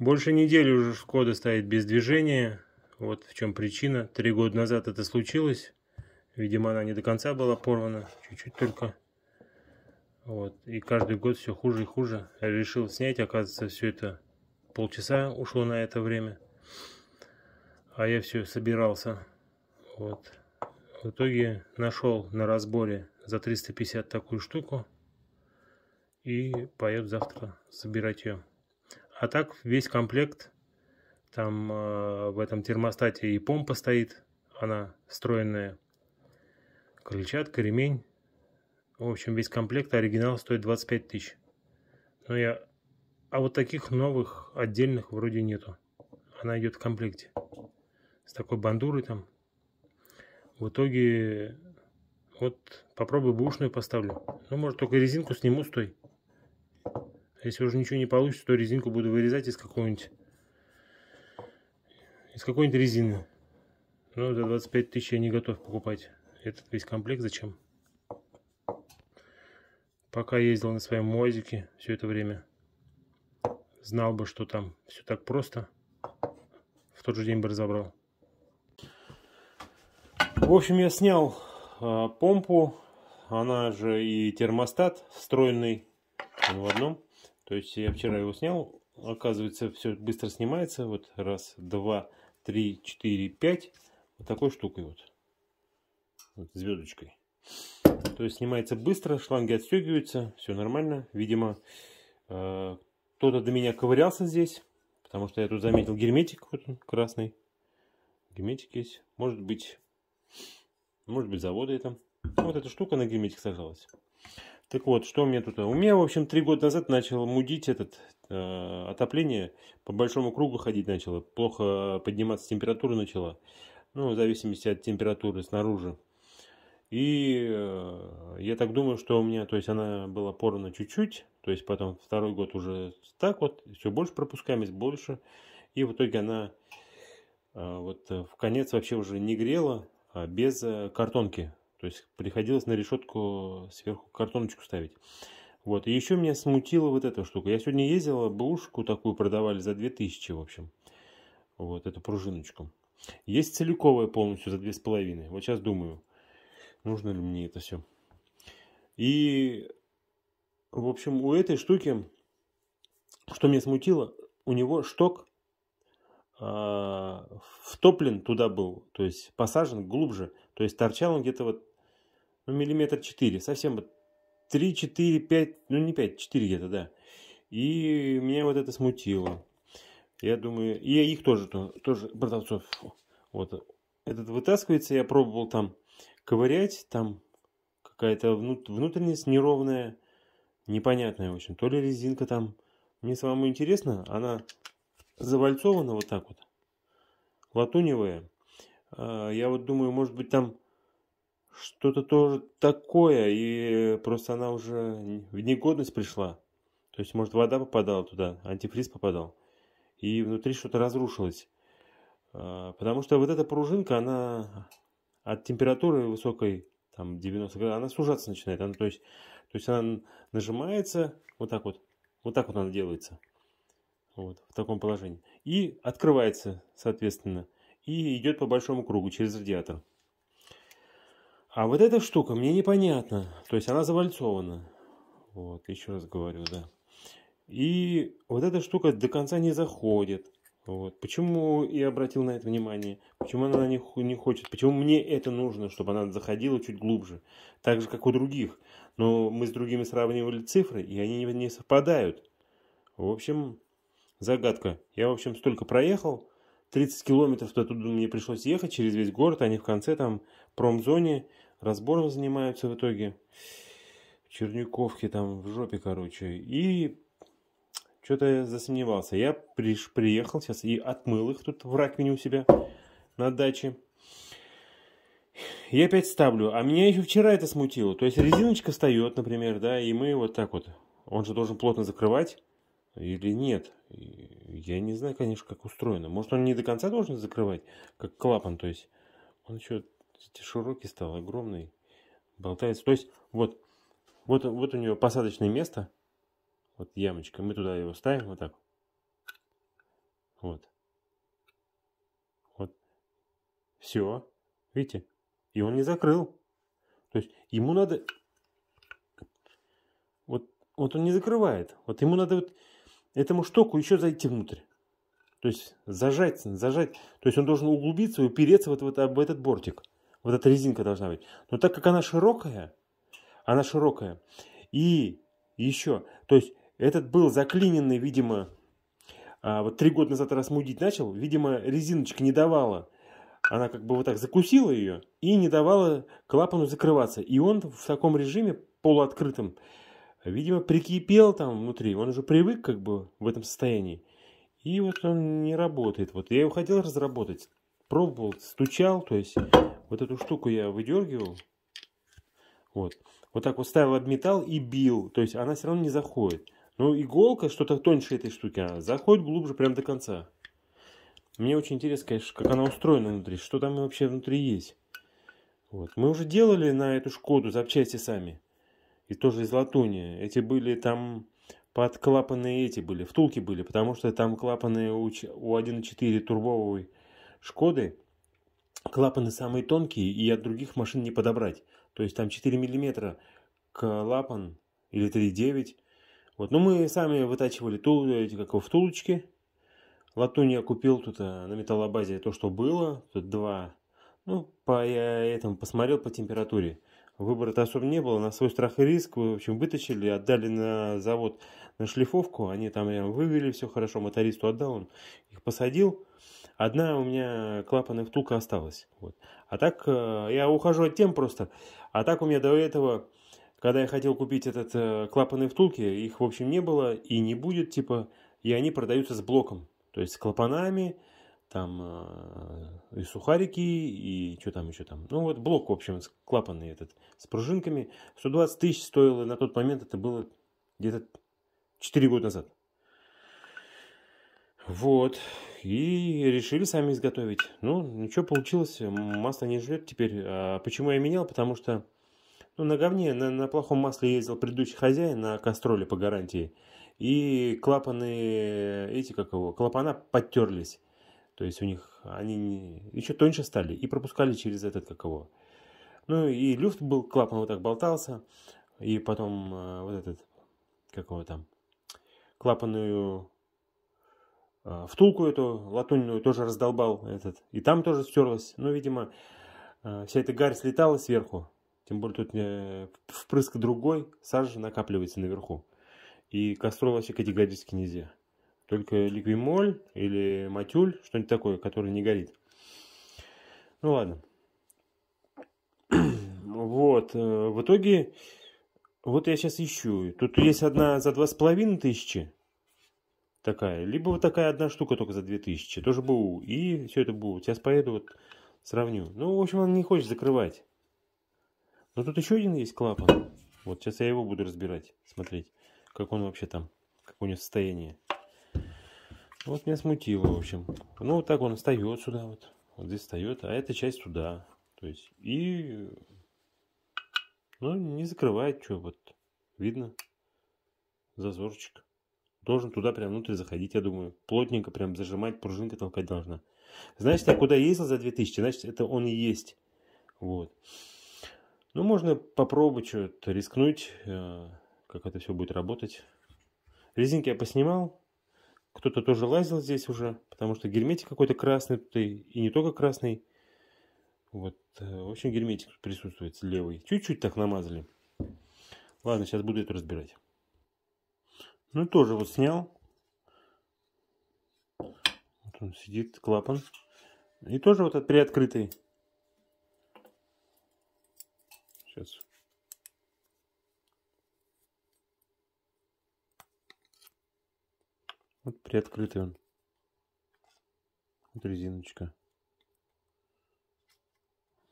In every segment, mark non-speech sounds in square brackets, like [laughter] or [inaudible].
Больше недели уже Шкода стоит без движения. Вот в чем причина. Три года назад это случилось. Видимо, она не до конца была порвана. Чуть-чуть только. Вот. И каждый год все хуже и хуже. Я решил снять. Оказывается, все это полчаса ушло на это время. А я все собирался. Вот. В итоге нашел на разборе за 350 такую штуку. И поеду завтра собирать ее. А так весь комплект, там э, в этом термостате и помпа стоит, она встроенная, крыльчатка, ремень. В общем, весь комплект оригинал стоит 25 тысяч. Но я... А вот таких новых отдельных вроде нету. Она идет в комплекте. С такой бандурой там. В итоге... Вот попробую бушную поставлю. Ну, может, только резинку сниму стой. Если уже ничего не получится, то резинку буду вырезать из какого-нибудь из какой-нибудь резины. Но за 25 тысяч я не готов покупать этот весь комплект. Зачем? Пока ездил на своем мозике все это время, знал бы, что там все так просто, в тот же день бы разобрал. В общем, я снял э, помпу, она же и термостат встроенный в одном. То есть я вчера его снял, оказывается, все быстро снимается. Вот раз, два, три, четыре, пять. Вот такой штукой вот. Вот звездочкой. То есть снимается быстро, шланги отстегиваются, все нормально. Видимо, э, кто-то до меня ковырялся здесь, потому что я тут заметил герметик, вот он, красный. Герметик есть. Может быть, может быть завода это. Вот эта штука на герметик сажалась. Так вот, что у меня тут? У меня, в общем, три года назад начал мудить этот э, отопление. По большому кругу ходить начало. Плохо подниматься температура начала. Ну, в зависимости от температуры снаружи. И э, я так думаю, что у меня, то есть она была порвана чуть-чуть. То есть потом второй год уже так вот. Все больше пропускаемость, больше. И в итоге она э, вот в конец вообще уже не грела, а без э, картонки. То есть приходилось на решетку сверху картоночку ставить. Вот. И еще меня смутила вот эта штука. Я сегодня ездила, бушку такую продавали за 2000, в общем. Вот эту пружиночку. Есть целиковая полностью за 2500. Вот сейчас думаю, нужно ли мне это все. И, в общем, у этой штуки, что меня смутило, у него шток э, втоплен туда был, то есть посажен глубже. То есть торчал он где-то вот ну, миллиметр 4, совсем вот 3, 4, 5, ну не 5, 4 где-то, да. И меня вот это смутило. Я думаю, и их тоже, тоже продавцов, вот, этот вытаскивается, я пробовал там ковырять, там какая-то внутренность неровная, непонятная, в общем, то ли резинка там. Мне самому интересно, она завальцована вот так вот, латуневая. А, я вот думаю, может быть там что-то тоже такое, и просто она уже в негодность пришла. То есть, может, вода попадала туда, антифриз попадал, и внутри что-то разрушилось. А, потому что вот эта пружинка, она от температуры высокой, там 90 градусов, она сужаться начинает. Она, то, есть, то есть она нажимается вот так вот, вот так вот она делается. Вот, в таком положении. И открывается, соответственно. И идет по большому кругу через радиатор. А вот эта штука мне непонятна. То есть она завальцована. Вот, еще раз говорю, да. И вот эта штука до конца не заходит. Вот. Почему я обратил на это внимание? Почему она не, не хочет? Почему мне это нужно, чтобы она заходила чуть глубже? Так же, как у других. Но мы с другими сравнивали цифры, и они не, не совпадают. В общем, загадка. Я, в общем, столько проехал. 30 километров туда мне пришлось ехать через весь город. Они в конце там промзоне разбором занимаются в итоге. В Черняковке там в жопе, короче. И что-то я засомневался. Я приш, приехал сейчас и отмыл их тут в раковине у себя на даче. И опять ставлю. А меня еще вчера это смутило. То есть резиночка встает, например, да, и мы вот так вот. Он же должен плотно закрывать или нет. Я не знаю, конечно, как устроено. Может, он не до конца должен закрывать, как клапан, то есть он еще широкий стал, огромный, болтается. То есть вот, вот, вот у него посадочное место, вот ямочка, мы туда его ставим вот так. Вот. Вот. Все. Видите? И он не закрыл. То есть ему надо... Вот, вот он не закрывает. Вот ему надо вот этому штоку еще зайти внутрь. То есть зажать, зажать. То есть он должен углубиться и упереться вот в, это, в этот бортик. Вот эта резинка должна быть. Но так как она широкая, она широкая. И еще, то есть этот был заклиненный, видимо, а, вот три года назад раз мудить начал, видимо, резиночка не давала. Она как бы вот так закусила ее и не давала клапану закрываться. И он в таком режиме полуоткрытом, видимо, прикипел там внутри. Он уже привык как бы в этом состоянии. И вот он не работает. Вот я его хотел разработать. Пробовал, стучал, то есть вот эту штуку я выдергивал. Вот. Вот так вот ставил, обметал и бил. То есть она все равно не заходит. Но иголка, что-то тоньше этой штуки, она заходит глубже прям до конца. Мне очень интересно, конечно, как она устроена внутри. Что там вообще внутри есть. Вот. Мы уже делали на эту Шкоду запчасти сами. И тоже из латуни. Эти были там под клапаны эти были, втулки были, потому что там клапаны у, у 1.4 турбовой Шкоды, клапаны самые тонкие и от других машин не подобрать. То есть там 4 миллиметра клапан или 3,9. Вот. Но мы сами вытачивали тул, эти, как его, втулочки. Латунь я купил тут э, на металлобазе то, что было. Тут два. Ну, по, я этому посмотрел по температуре. Выбора-то особо не было. На свой страх и риск, в общем, вытащили, отдали на завод на шлифовку. Они там вывели все хорошо, мотористу отдал, он их посадил. Одна у меня клапанная втулка осталась. Вот. А так, э, я ухожу от тем просто. А так у меня до этого, когда я хотел купить этот э, клапанные втулки, их, в общем, не было и не будет, типа, и они продаются с блоком. То есть с клапанами, там э, и сухарики, и что там еще там. Ну вот блок, в общем, клапанный этот, с пружинками. 120 тысяч стоило на тот момент, это было где-то 4 года назад. Вот. И решили сами изготовить. Ну, ничего получилось. Масло не жрет теперь. А почему я менял? Потому что ну, на говне, на, на плохом масле ездил предыдущий хозяин на кастроле по гарантии. И клапаны, эти как его, клапана подтерлись. То есть у них они еще тоньше стали и пропускали через этот, как его. Ну и люфт был, клапан вот так болтался. И потом э, вот этот, как его там, клапанную э, втулку эту латунную тоже раздолбал этот. И там тоже стерлось. Ну, видимо, э, вся эта гарь слетала сверху. Тем более тут э, впрыск другой, сажа накапливается наверху. И кастрол вообще категорически нельзя. Только ликвимоль или матюль, что-нибудь такое, которое не горит. Ну ладно. [clears throat] Вот. Э, в итоге, вот я сейчас ищу. Тут есть одна за два с половиной тысячи. Такая. Либо вот такая одна штука только за две тысячи. Тоже БУ. И все это БУ. Сейчас поеду вот сравню. Ну, в общем, он не хочет закрывать. Но тут еще один есть клапан. Вот сейчас я его буду разбирать, смотреть, как он вообще там, как у него состояние. Вот меня смутило, в общем. Ну, вот так он встает сюда вот. Вот здесь встает, а эта часть сюда. То есть, и... Ну, не закрывает, что вот. Видно? Зазорчик. Должен туда прям внутрь заходить, я думаю. Плотненько прям зажимать, пружинка толкать должна. Значит, я куда ездил за 2000, значит, это он и есть. Вот. Ну, можно попробовать что-то, рискнуть, э, как это все будет работать. Резинки я поснимал. Кто-то тоже лазил здесь уже, потому что герметик какой-то красный тут и, не только красный. Вот, э, в общем, герметик присутствует левый. Чуть-чуть так намазали. Ладно, сейчас буду это разбирать. Ну, тоже вот снял. Вот он сидит, клапан. И тоже вот приоткрытый. Сейчас. Вот приоткрытый он. Вот резиночка.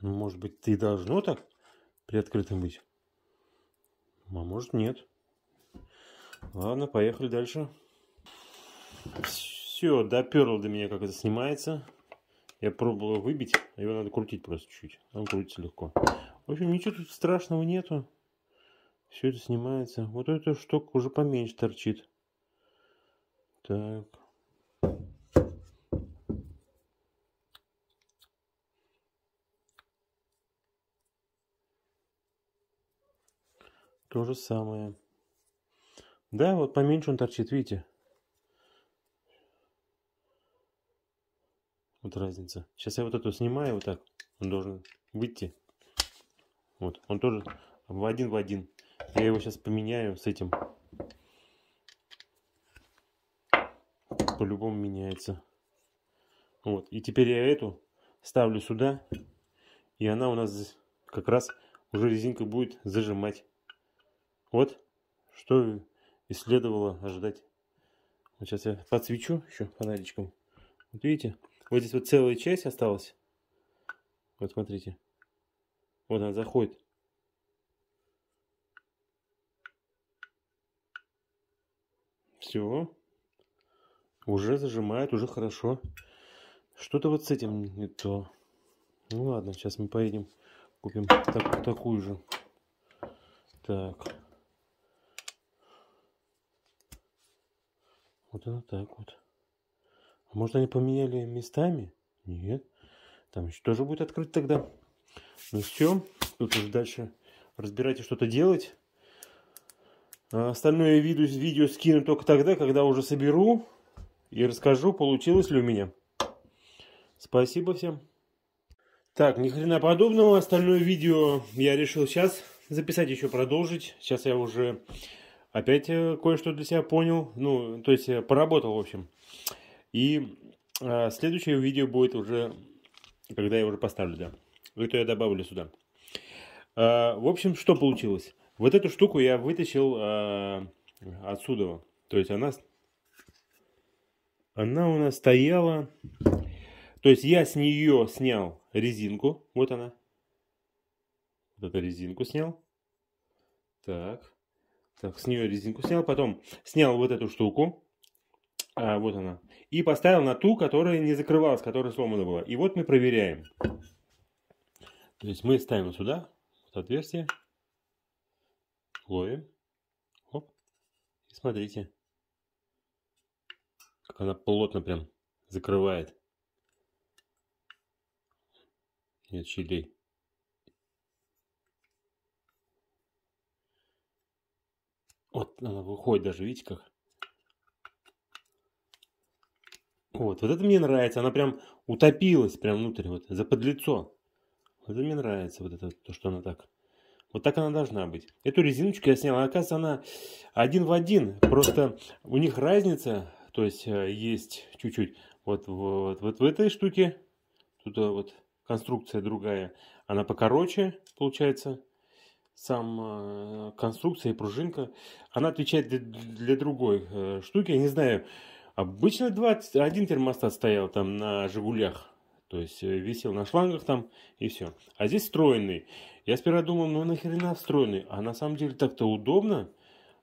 Ну, может быть, ты должно так приоткрытым быть? А может, нет. Ладно, поехали дальше. Все, доперло до меня, как это снимается. Я пробовал выбить, а его надо крутить просто чуть-чуть. Он крутится легко. В общем, ничего тут страшного нету. Все это снимается. Вот эта штука уже поменьше торчит. Так. То же самое. Да, вот поменьше он торчит, видите? Вот разница. Сейчас я вот эту снимаю вот так. Он должен выйти. Вот, он тоже в один в один. Я его сейчас поменяю с этим. По-любому меняется. Вот. И теперь я эту ставлю сюда. И она у нас как раз уже резинка будет зажимать. Вот, что и следовало ожидать. Вот сейчас я подсвечу еще фонаричком. Вот видите, вот здесь вот целая часть осталась. Вот смотрите. Вот она заходит. Все. Уже зажимает, уже хорошо. Что-то вот с этим не то. Ну ладно, сейчас мы поедем, купим так, такую же. Так. Вот она так вот. А может они поменяли местами? Нет. Там еще тоже будет открыть тогда. Ну все. Тут уже дальше разбирайте что-то делать. А остальное видео, видео скину только тогда, когда уже соберу и расскажу, получилось ли у меня. Спасибо всем. Так, ни хрена подобного. Остальное видео я решил сейчас записать, еще продолжить. Сейчас я уже опять э, кое-что для себя понял. Ну, то есть э, поработал, в общем. И а, следующее видео будет уже, когда я уже поставлю, да. Это я добавлю сюда. А, в общем, что получилось? Вот эту штуку я вытащил а, отсюда. То есть она, она у нас стояла то есть я с нее снял резинку. Вот она. Вот эту резинку снял. Так. Так, с нее резинку снял. Потом снял вот эту штуку. А, вот она. И поставил на ту, которая не закрывалась, которая сломана была. И вот мы проверяем. То есть мы ставим сюда вот отверстие. Ловим. Оп. И смотрите. Как она плотно прям закрывает. Нет щелей. Вот она выходит даже, видите как? Вот, вот это мне нравится. Она прям утопилась прям внутрь, вот, за подлицо. Вот это мне нравится, вот это, то, что она так. Вот так она должна быть. Эту резиночку я снял, а оказывается, она один в один. Просто у них разница, то есть э, есть чуть-чуть. Вот, вот, вот в этой штуке, тут э, вот конструкция другая, она покороче получается. Сам э, конструкция и пружинка, она отвечает для, для другой штуки. Я не знаю, обычно 21 термостат стоял там на Жигулях. То есть висел на шлангах там и все. А здесь встроенный. Я сперва думал, ну нахрена встроенный? А на самом деле так-то удобно.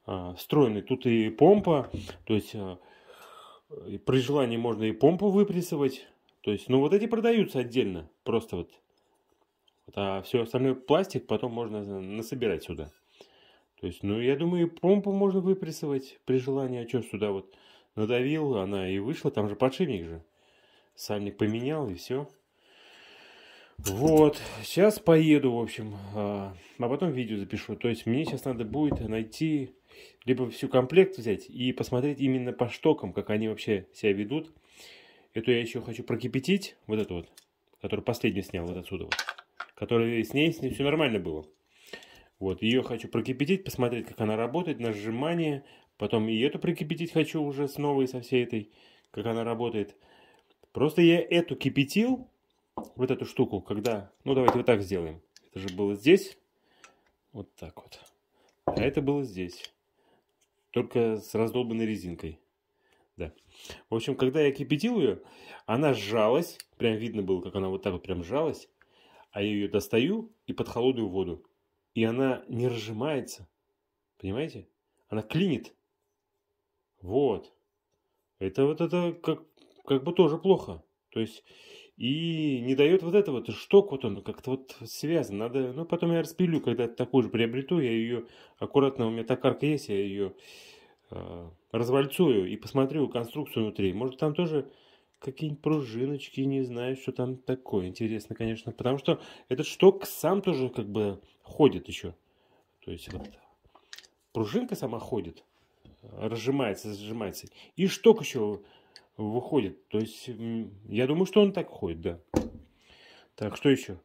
А, встроенный. Тут и помпа. То есть при желании можно и помпу выпрессовать. То есть, ну вот эти продаются отдельно, просто вот. вот а все остальное пластик потом можно насобирать сюда. То есть, ну я думаю, помпу можно выпрессовать при желании. А что сюда вот надавил, она и вышла, там же подшипник же. Сальник поменял и все. Вот, сейчас поеду, в общем, а, а потом видео запишу. То есть мне сейчас надо будет найти, либо всю комплект взять и посмотреть именно по штокам, как они вообще себя ведут. Эту я еще хочу прокипятить, вот эту вот, которую последнюю снял вот отсюда вот. Которая с ней, с ней все нормально было. Вот, ее хочу прокипятить, посмотреть, как она работает, на сжимание. Потом и эту прокипятить хочу уже с новой, со всей этой, как она работает. Просто я эту кипятил, вот эту штуку, когда... Ну, давайте вот так сделаем. Это же было здесь. Вот так вот. А это было здесь. Только с раздолбанной резинкой. Да. В общем, когда я кипятил ее, она сжалась. Прям видно было, как она вот так вот прям сжалась. А я ее достаю и под холодную воду. И она не разжимается. Понимаете? Она клинит. Вот. Это вот это как, как бы тоже плохо. То есть, и не дает вот это вот шток, вот он как-то вот связан. Надо, ну, потом я распилю, когда такую же приобрету, я ее аккуратно, у меня токарка есть, я ее Э, развальцую и посмотрю конструкцию внутри. Может, там тоже какие-нибудь пружиночки, не знаю, что там такое. Интересно, конечно. Потому что этот шток сам тоже как бы ходит еще. То есть вот пружинка сама ходит, разжимается, сжимается. И шток еще выходит. То есть, я думаю, что он так ходит, да. Так, что еще?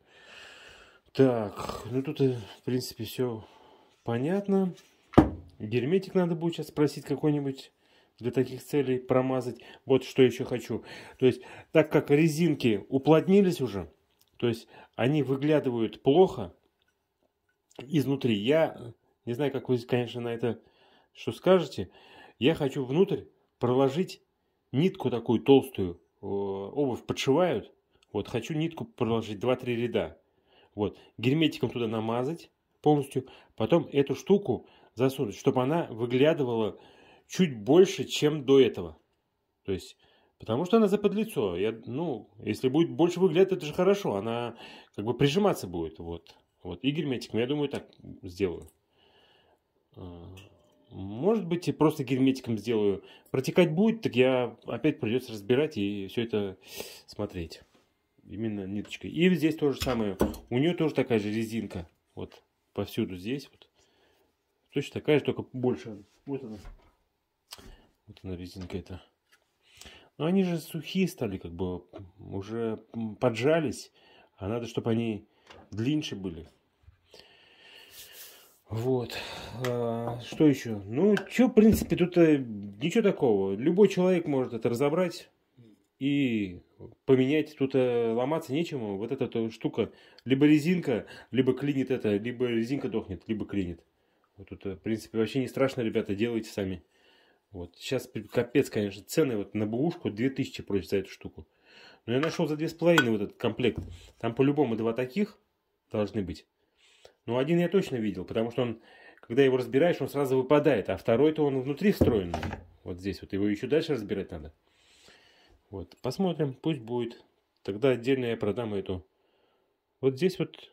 Так, ну тут, э, в принципе, все понятно. Герметик надо будет сейчас спросить какой-нибудь для таких целей промазать. Вот что еще хочу. То есть, так как резинки уплотнились уже, то есть они выглядывают плохо изнутри. Я не знаю, как вы, конечно, на это что скажете. Я хочу внутрь проложить нитку такую толстую. Обувь подшивают. Вот, хочу нитку проложить 2-3 ряда. Вот, герметиком туда намазать полностью. Потом эту штуку засунуть, чтобы она выглядывала чуть больше, чем до этого. То есть, потому что она заподлицо. Я, ну, если будет больше выглядывать, это же хорошо. Она как бы прижиматься будет. Вот. Вот. И герметиком, я думаю, так сделаю. Может быть, и просто герметиком сделаю. Протекать будет, так я опять придется разбирать и все это смотреть. Именно ниточкой. И здесь то же самое. У нее тоже такая же резинка. Вот повсюду здесь. Вот. Точно такая же, только больше. Вот она. Вот она резинка эта. Но они же сухие стали, как бы уже поджались. А надо, чтобы они длиннее были. Вот. А, что еще? Ну, что, в принципе, тут э, ничего такого. Любой человек может это разобрать и поменять. Тут э, ломаться нечему. Вот эта штука. Либо резинка, либо клинит это, либо резинка дохнет, либо клинит. Вот тут, э, в принципе, вообще не страшно, ребята, делайте сами. Вот. Сейчас капец, конечно, цены вот на бушку 2000 просят за эту штуку. Но я нашел за 2,5 вот этот комплект. Там по-любому два таких должны быть. Но один я точно видел, потому что он, когда его разбираешь, он сразу выпадает. А второй-то он внутри встроен. Вот здесь вот его еще дальше разбирать надо. Вот, посмотрим, пусть будет. Тогда отдельно я продам эту. Вот здесь вот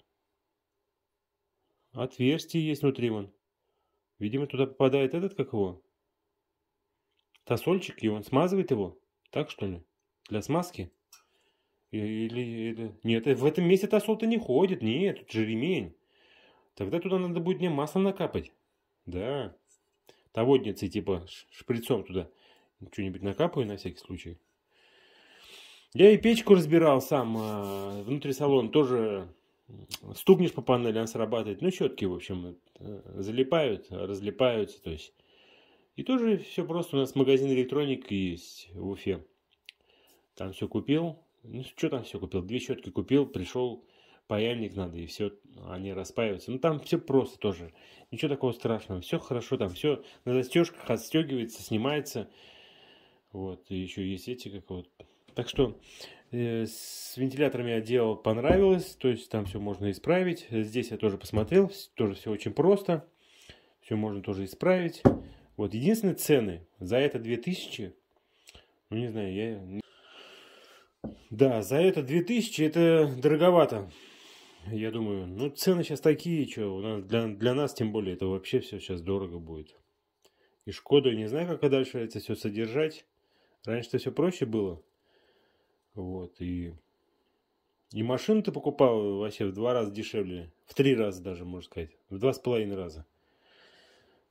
отверстие есть внутри вон. Видимо, туда попадает этот, как его, тосольчик, и он смазывает его. Так что ли? Для смазки? Или, или... Нет, в этом месте тосол-то не ходит. Нет, тут же ремень. Тогда туда надо будет мне масло накапать. Да. Таводницей, типа, шприцом туда что-нибудь накапаю на всякий случай. Я и печку разбирал сам. А, внутри салона тоже стукнешь по панели, она срабатывает. Ну, щетки, в общем, э, залипают, разлипаются. То есть. И тоже все просто. У нас магазин электроники есть в Уфе. Там все купил. Ну, что там все купил? Две щетки купил, пришел, паяльник надо, и все, они распаиваются. Ну, там все просто тоже. Ничего такого страшного. Все хорошо, там все на застежках отстегивается, снимается. Вот, и еще есть эти как вот. Так что Э, с вентиляторами я делал, понравилось, то есть там все можно исправить. Здесь я тоже посмотрел, тоже все очень просто. Все можно тоже исправить. Вот, единственные цены за это 2000, ну не знаю, я... Да, за это 2000 это дороговато. Я думаю, ну цены сейчас такие, что у нас, для, для нас тем более это вообще все сейчас дорого будет. И Шкода, не знаю, как дальше это все содержать. Раньше-то все проще было. Вот, и... И машину ты покупал вообще в два раза дешевле. В три раза даже, можно сказать. В два с половиной раза.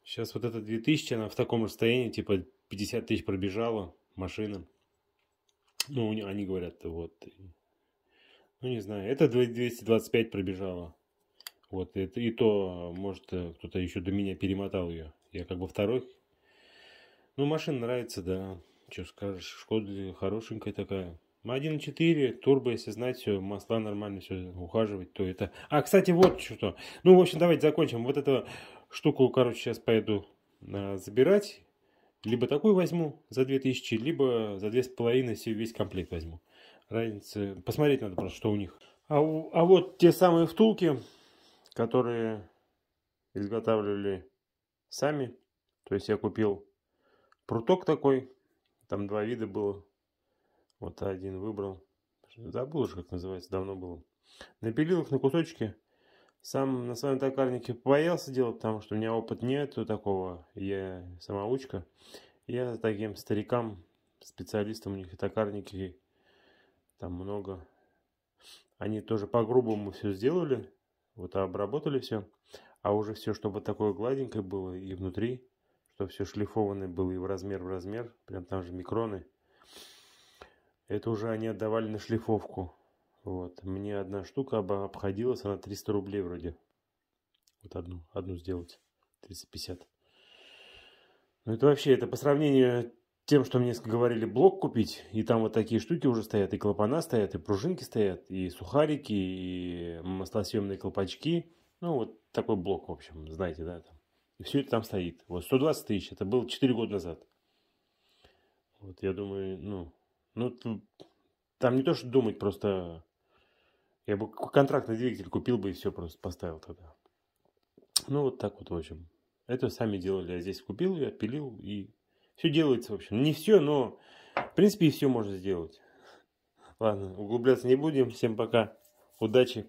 Сейчас вот эта 2000, она в таком расстоянии, типа 50 тысяч пробежала машина. Ну, они говорят, вот. Ну, не знаю, это 225 пробежала. Вот, это, и то, может, кто-то еще до меня перемотал ее. Я как бы второй. Ну, машина нравится, да. Что скажешь, Шкода хорошенькая такая. 1.4, турбо, если знать все, масла нормально все ухаживать, то это... А, кстати, вот что. Ну, в общем, давайте закончим. Вот эту штуку, короче, сейчас поеду а, забирать. Либо такую возьму за 2000, либо за 2500 весь комплект возьму. Разница... Посмотреть надо просто, что у них. А, а вот те самые втулки, которые изготавливали сами. То есть я купил пруток такой. Там два вида было вот один выбрал. Забыл уже, как называется, давно было. Напилил их на кусочки. Сам на своем токарнике боялся делать, потому что у меня опыт нету такого. Я самоучка. Я таким старикам, специалистам, у них и токарники там много. Они тоже по-грубому все сделали. Вот обработали все. А уже все, чтобы такое гладенькое было и внутри, что все шлифованное было и в размер, в размер, прям там же микроны. Это уже они отдавали на шлифовку. Вот. Мне одна штука обходилась, она 300 рублей вроде. Вот одну, одну сделать. 350. Ну это вообще, это по сравнению тем, что мне говорили блок купить, и там вот такие штуки уже стоят, и клапана стоят, и пружинки стоят, и сухарики, и маслосъемные колпачки. Ну, вот такой блок, в общем, знаете, да, там. И все это там стоит. Вот 120 тысяч, это было 4 года назад. Вот, я думаю, ну, ну, там не то, что думать, просто я бы контрактный двигатель купил бы и все просто поставил тогда. Ну, вот так вот, в общем. Это сами делали. Я здесь купил, я отпилил, и все делается, в общем. Не все, но, в принципе, и все можно сделать. Ладно, углубляться не будем. Всем пока. Удачи.